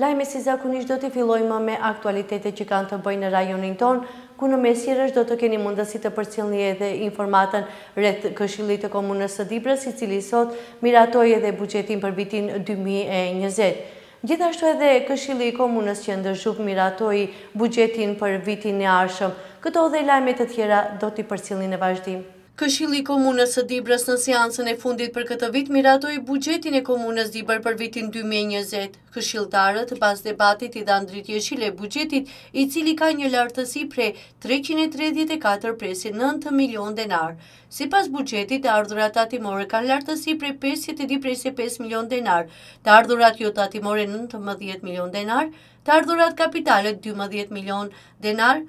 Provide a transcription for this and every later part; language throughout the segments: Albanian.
Lajme si zakonisht do t'i fillojmë me aktualitete që kanë të bëjnë në rajonin tonë, ku mes tjerash do të keni mundësi të përcillni edhe informatën rreth Këshillit të Komunës së Dibrës i cili sot miratoi edhe buxhetin për vitin dy mijë e njëzet. Gjithashtu edhe Këshilli i Komunës Qendër Zhupë miratoi buxhetin për vitin e ardhshëm. Këto dhe lajme të tjera do t'i përcillni në vazhdim. Këshilli i Komunës së Dibrës në seancën e fundit për këtë vit miratoi buxhetin e Komunës Dibër për vitin dy mijë e njëzet. Këshilltarët, pas debatit i dhanë dritë jeshile buxhetit, i cili ka një lartësi prej treqind e tridhjetë e katër presje nëntë milionë denarë. Sipas buxhetit, të ardhurat tatimore kanë lartësi prej pesëdhjetë e dy presje pesë milionë denarë, të ardhurat jotatimore nëntëmbëdhjetë milionë denarë, të ardhurat kapitale dymbëdhjetë milionë denarë,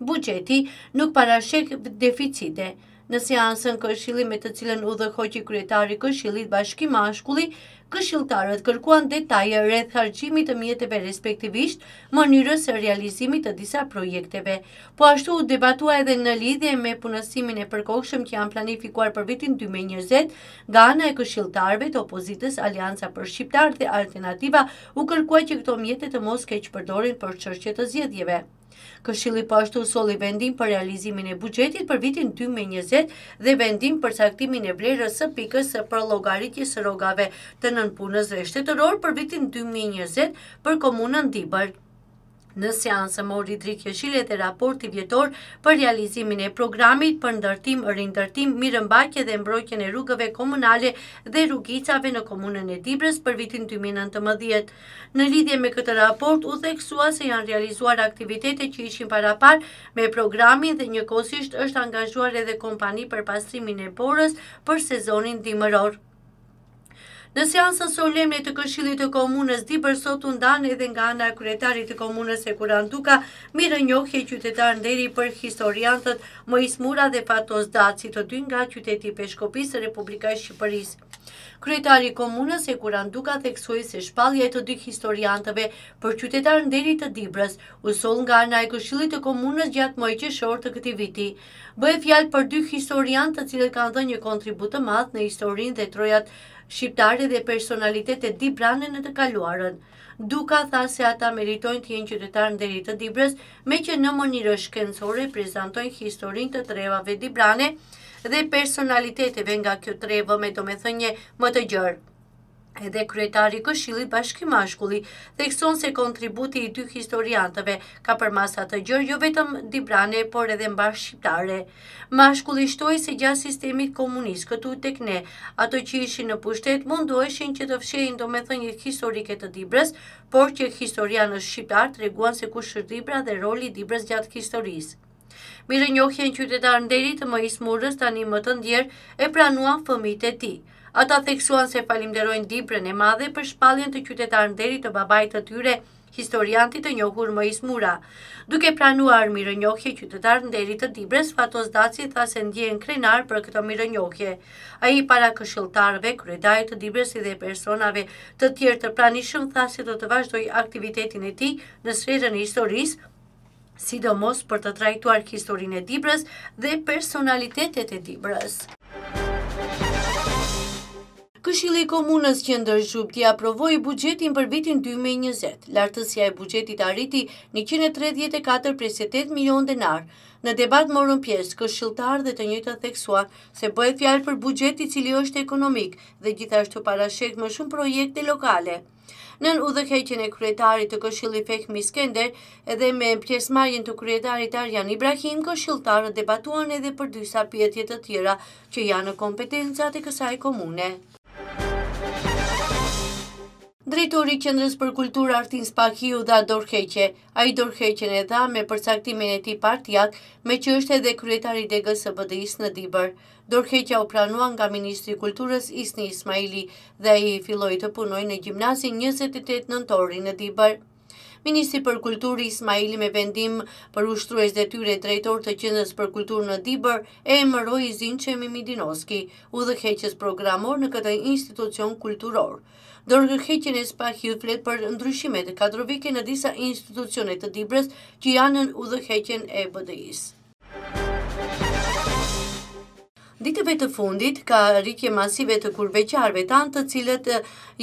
Buxheti nuk parasheh deficite. Në seancën këshilli me të cilën udhëhoqi kryetari i Këshillit Bashkim Mashkulli, këshilltarët kërkuan detaje rreth harxhimit të mjeteve respektivisht mënyrës së realizimit të disa projekteve. Po ashtu u debatua edhe në lidhje me punësimin e përkohshëm që janë planifikuar për vitin 2020 nga ana e këshilltarëve të opozitës Aleanca për Shqiptarët dhe Alternativa u kërkua që këto mjete të mos keqpërdoren për çështje të zgjedhjeve. Këshilli po ashtu solli vendim për realizimin e buxhetit për vitin 2020 dhe vendim për caktimin e vlerës së pikës së përllogaritjes së rrogave të nëpunësve shtetërorë për vitin 2020 për komunën Dibër. Në seancë mori dritë jeshile dhe raporti vjetor për realizimin e programit për ndërtim, rindërtim, mirëmbajtje dhe mbrojtjen e rrugëve komunale dhe rrugicave në komunën e Dibrës për vitin 2019. Në lidhje me këtë raport u theksua se janë realizuar aktivitete që ishin paraparë me programin dhe njëkohësisht është angazhuar edhe kompani për pastrimin e borës për sezonin dimëror. Në seansën solemne të Këshillit të Komunës Dibër sot u ndanë edhe nga ana e kryetarit të komunës Hekuran Duka, mirënjohje qytetar nderi për historiantët Moisi Murra dhe Fatos Daci, të dy nga qyteti i Peshkopisë, Republika e Shqipërisë. Kryetari i komunës Hekuran Duka theksoi se shpallja e të dy historiantëve për qytetar nderi të Dibrës u soll nga ana e Këshillit të Komunës gjatë muajit qershor të këtij viti. Bëhet fjalë për dy historiantë të cilët kanë dhënë një kontribut të madh në historinë dhe trojat shqiptare dhe personalitetet dibrane në të kaluarën. Duka tha se ata meritojnë të jenë qytetarë nderi të Dibrës, meqë në mënyrë shkencore prezantojnë historinë të trevave dibrane dhe personaliteteve nga kjo trevë me domethënie më të gjerë. Edhe kryetari i Këshillit Bashkim Mashkulli thekson se kontributi i dy historiantëve ka përmasa të gjerë jo vetëm dibrane, por edhe mbarë shqiptare. Mashkulli shtoi se gjatë sistemit komunist këtu tek ne, ato që ishin në pushtet mundoheshin që të fshehin domethënie historike të Dibrës, por që historianët shqiptarë treguan se kush është Dibra dhe roli i Dibrës gjatë historisë. Mirënjohjen qytetar nderi të Moisi Murrës tani më të ndjerë e pranuan fëmijët e tij. Ata theksuan se falimnderojnë Dibrën e madhe për shpalljen qytetar nderi të babait të tyre, historianit të njohur Moisi Murra. Duke pranuar mirënjohjen qytetar nderi të Dibrës, Fatos Daci tha se ndjehet krenar për këtë mirënjohje. Ai para këshilltarëve, kryetarit të Dibrës si dhe personave të tjerë të pranishëm tha se do të vazhdojë aktivitetin e tij në sferën e historisë, sidomos për të trajtuar historinë e Dibrës dhe personalitetet e Dibrës. Këshilli i Komunës Qendër Zhupë i aprovoi buxhetin për vitin 2020. Lartësia e buxhetit arriti në 134 presje 8 milionë denarë. Në debat morën pjesë këshilltarë dhe të njëjtit theksuan se bëhet fjalë për buxhet i cili është ekonomik dhe gjithashtu parasheh më shumë projekte lokale. Nën udhëheqjen e kryetarit të Këshillit Fehmi Skender edhe me pjesëmarrje të kryetarit Arjan Ibrahim, këshilltarët debatuan edhe për disa pyetje të tjera që janë në kompetencat e kësaj komune. Drejtori i Qendrës për Kulturë Artin Spahiu dha dorëheqje. Ai dorëheqjen e dha me përcaktimin e tij partiak, meqë është edhe kryetari i degës së BDI-së në Dibër. Dorëheqja u pranua nga ministri i Kulturës Hysni Ismaili dhe ai filloi të punojë në Gjimnazin njëzet e tetë Nëntori në Dibër. Ministri për Kulturë Ismaili me vendim për ushtrues detyre drejtor të Qendrës për Kulturë në Dibër e emëroi Zinçe Mimidinoski, udhëheqës programor në këtë institucion kulturor. Dorëheqja e Spahiut flet për ndryshimet kadrovike në disa institucione të Dibrës që janë nën udhëheqjen e BDI-së. Ditëve të fundit, ka rritje masive të kurbetçarëve tanë të cilët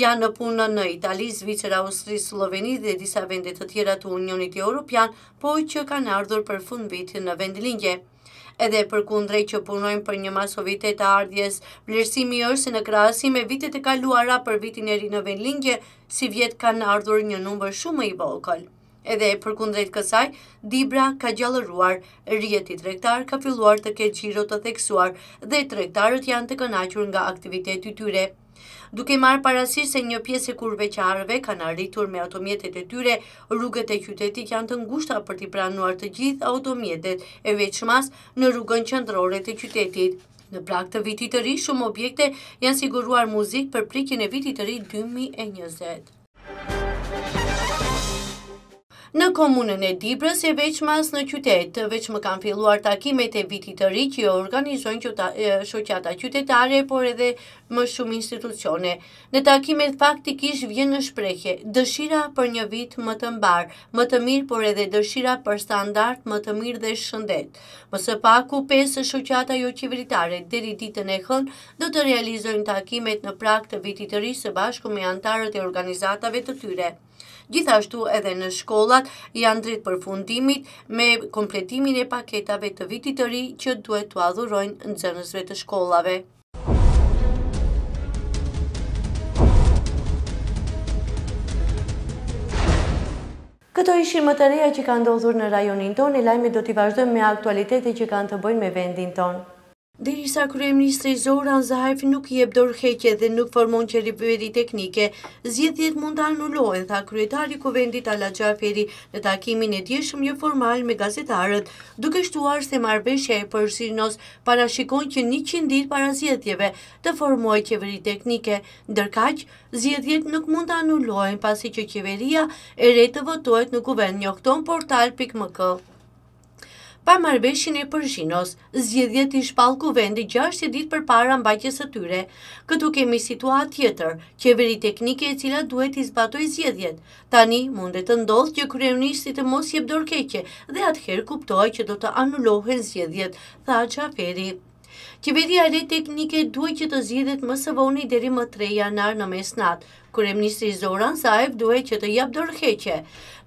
janë në punë në Itali, Zvicër, Austri, Sloveni dhe disa vende të tjera të Unionit Europian, po që kanë ardhur për fundvit në vendlindje. Edhe përkundrejt që punojnë për një masovitet të ardhjes, vlerësimi është se në krahasim me vitet e kaluara për vitin e ri në vendlindje, sivjet kanë ardhur një numër shumë më i vogël. Edhe përkundrejt kësaj, Dibra ka gjallëruar, rrjeti tregtar ka filluar të ketë xhiro të theksuar dhe tregtarët janë të kënaqur nga aktiviteti i tyre. Duke marrë parasysh se një pjesë e kurbetçarëve kanë arritur me automjetet e tyre, rrugët e qytetit janë të ngushta për t'i pranuar të gjithë automjetet e veçmas në rrugën qendrore të qytetit. Në prag të vitit të ri, shumë objekte janë siguruar muzikë për pritjen e vitit të ri 2020. Në komunën e Dibrës e veçmas në qytet, veçme kanë filluar takimet e vitit të ri që organizojnë shoqata qytetare, por edhe më shumë institucione. Në takimet faktikisht vjen në shprehje dëshira për një vit më të mbarë, më të mirë, por edhe dëshira për standard më të mirë dhe shëndet. Më së paku pesë shoqata joqeveritare deri ditën e hënë do të realizojnë takimet në prag të vitit të ri së bashku me anëtarët e organizatave të tyre. Gjithashtu edhe në shkollat janë drejt përfundimit me kompletimin e paketave të vitit të ri që duhet t'u dhurojnë nxënësve të shkollave. Këto ishin më të reja që ka ndodhur në rajonin tonë, e lajmet do t'i vazhdojmë me aktualitete që kanë të bëjnë me vendin tonë. Derisa kryeministri Zoran Zaev nuk jep dorëheqje dhe nuk formon qeveri teknike, zgjedhjet mund të anulohen, tha kryetari i Kuvendit Talat Xhaferi në takimin e djeshëm joformal me gazetarët, duke shtuar se marrëveshja e Përzhinos parashikon që njëqind ditë para zgjedhjeve të formohet qeveri teknike. Ndërkaq, zgjedhjet nuk mund të anulohen pasi që qeveria e re të votohet në Kuvend, njofton portal.mk. Pa marrëveshjen e Përzhinos, zgjedhjet i shpall Kuvendi gjashtëdhjetë ditë përpara mbajtjes së tyre. Këtu kemi situatë tjetër, qeveri teknike e cila duhet t'i zbatojë zgjedhjet. Tani, mundet të ndodhë që kryeministri të mos jep dorëheqje dhe atëherë kuptohet që do të anulohen zgjedhjet, tha Xhaferi. Qeveria e re teknike duhet që të zgjidhet më së voni deri më 3 janar në mesnatë. Kryeministri Zoran Zaev duhet që të japë dorëheqje.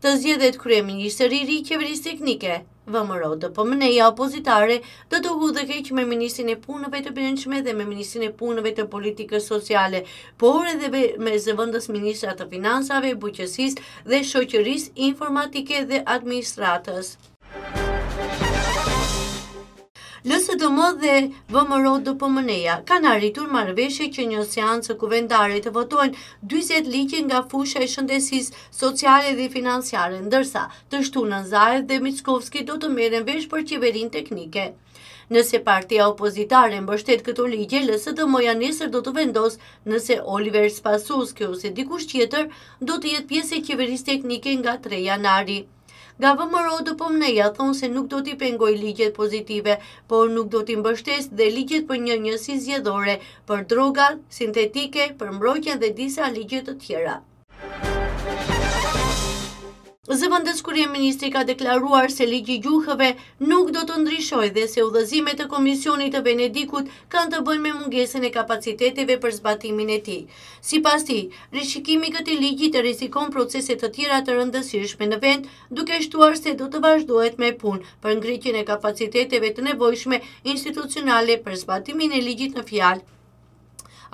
Të zgjedhet kryeministër i ri i qeverisë teknike. VMRO-DPMNE-ja opozitare do të udhëheqë me ministrinë e Punëve të Brendshme dhe me ministrinë e Punëve të Politikës Sociale, por edhe me zëvendësministra të Financave, Bujqësisë dhe Shoqërisë Informatike dhe Administratës. LSDM dhe VMRO-DPMNE-ja kanë arritur marrëveshje që një seancë kuvendare të votohen 40 ligje nga fusha e shëndetësisë, sociale dhe financiare, ndërsa të shtunën Zaev dhe Mickovski do të merren vesh për qeverinë teknike. Nëse partia opozitare mbështet këto ligje, LSDM-ja nesër do të vendosë nëse Oliver Spasovski ose dikush tjetër do të jetë pjesë e qeverisë teknike nga 3 janari. Nga VMRO-DPMNE-ja thonë se nuk do t'i pengojë ligjet pozitive, por nuk do t'i mbështesë dhe ligjet për një njësi zgjedhore, për droga sintetike, për mbrojtjen dhe disa ligje të tjera. Zëvendëskryeministri ka deklaruar se ligji i gjuhëve nuk do të ndryshojë dhe se udhëzimet e Komisionit të Venedikut kanë të bëjnë me mungesën e kapaciteteve për zbatimin e tij. Sipas tij, rishikimi i këtij ligji rrezikon procese të tjera të rëndësishme në vend, duke shtuar se do të vazhdohet me punë për ngritjen e kapaciteteve të nevojshme institucionale për zbatimin e ligjit në fjalë.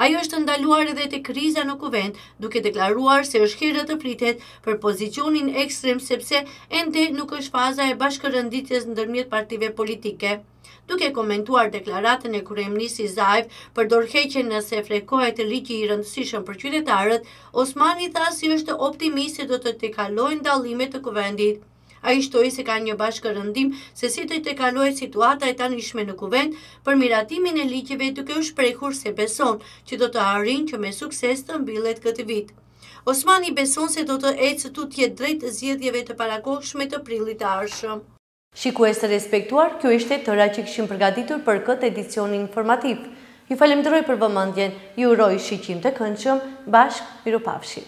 Ai është ndaluar edhe te kriza në kuvend, duke deklaruar se është herët të flitet për pozicionin ekstrem sepse ende nuk është faza e bashkërënditjes ndërmjet partive politike. Duke komentuar deklaratën e kryeministrit Zaev për dorëheqjen nëse frekohet ligji i rëndësishëm për qytetarët, Osmani tha se është optimist se do të tejkalohen dallimet te Kuvendi. Ai shtoi se ka një bashkërëndim se si të tejkalohet situata e tanishme në Kuvend për miratimin e ligjeve duke u shprehur se beson që do të arrijnë që me sukses të mbyllet këtë vit. Osmani beson se do të ecet tutje drejt zgjedhjeve të parakohshme të prillit të ardhshëm. Shikues të respektuar, kjo ishte e tëra që kishim përgatitur për këtë edicion informativ. Ju falemnderoj për vëmendjen, ju uroj shikim të këndshëm, bashkë mirupafshim!